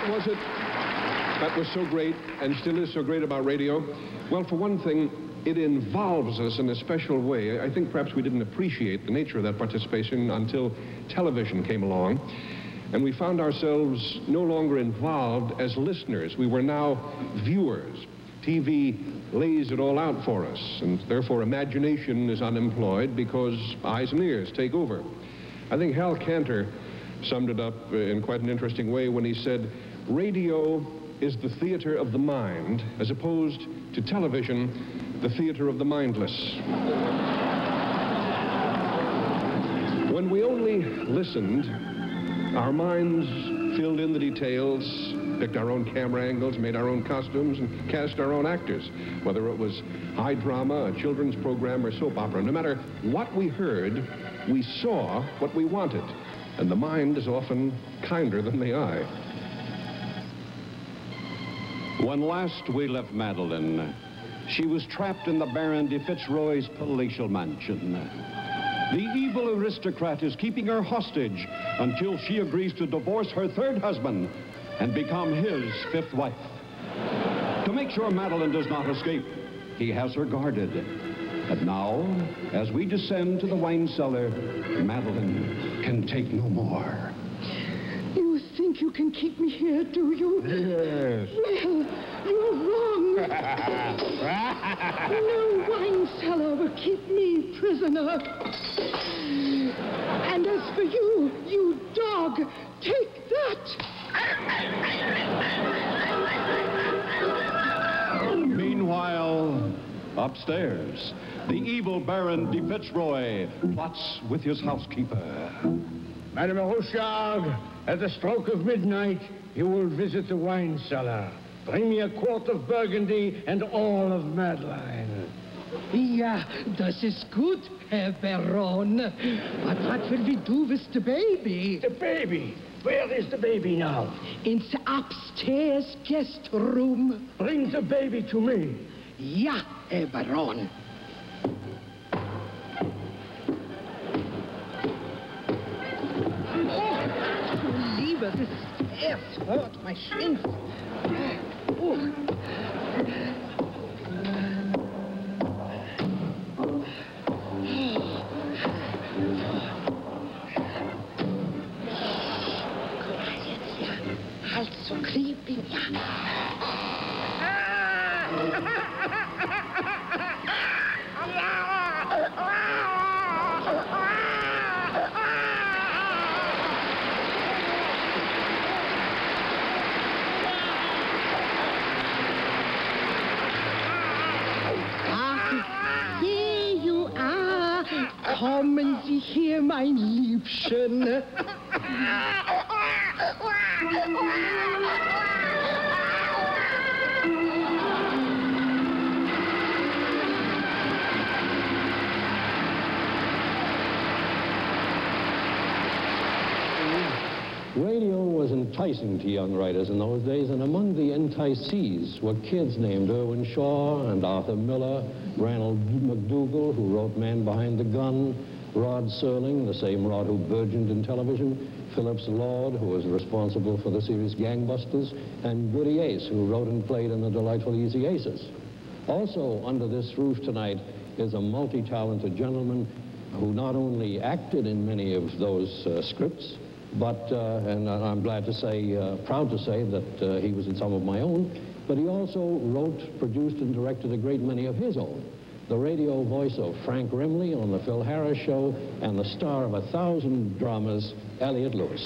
What was it that was so great and still is so great about radio? Well, for one thing, it involves us in a special way. I think perhaps we didn't appreciate the nature of that participation until television came along. And we found ourselves no longer involved as listeners. We were now viewers. TV lays it all out for us, and therefore imagination is unemployed because eyes and ears take over. I think Hal Kanter summed it up in quite an interesting way when he said, radio is the theater of the mind, as opposed to television, the theater of the mindless. when we only listened, our minds filled in the details, picked our own camera angles, made our own costumes, and cast our own actors, whether it was high drama, a children's program, or soap opera. No matter what we heard, we saw what we wanted, and the mind is often kinder than the eye. When last we left Madeline, she was trapped in the Baron de Fitzroy's palatial mansion. The evil aristocrat is keeping her hostage until she agrees to divorce her third husband and become his fifth wife. To make sure Madeline does not escape, he has her guarded. And now, as we descend to the wine cellar, Madeline can take no more. You think you can keep me here, do you? Yes. Well, you're wrong. no wine cellar will keep me prisoner. And as for you, you dog, take that. Meanwhile, upstairs, the evil Baron de Fitzroy plots with his housekeeper. Madame Rochard, at the stroke of midnight, you will visit the wine cellar. Bring me a quart of Burgundy and all of Madeline. Ja, das ist gut, Herr Baron. But what will we do with the baby? The baby. Where is the baby now? In the upstairs guest room. Bring the baby to me. Ja, Herr Baron. das this ass hurt my shins. Ooh. Halt so creepy, ja. Ah! Kommen Sie hier, mein Liebchen. Radio was enticing to young writers in those days, and among the enticees were kids named Irwin Shaw and Arthur Miller, Ranald MacDougall, who wrote Man Behind the Gun, Rod Serling, the same Rod who burgeoned in television, Phillips Lord, who was responsible for the series Gangbusters, and Goody Ace, who wrote and played in the delightful Easy Aces. Also, under this roof tonight is a multi-talented gentleman who not only acted in many of those uh, scripts, but, uh, and I'm glad to say, uh, proud to say that uh, he was in some of my own, but he also wrote, produced, and directed a great many of his own. The radio voice of Frank Remley on The Phil Harris Show, and the star of a thousand dramas, Elliot Lewis.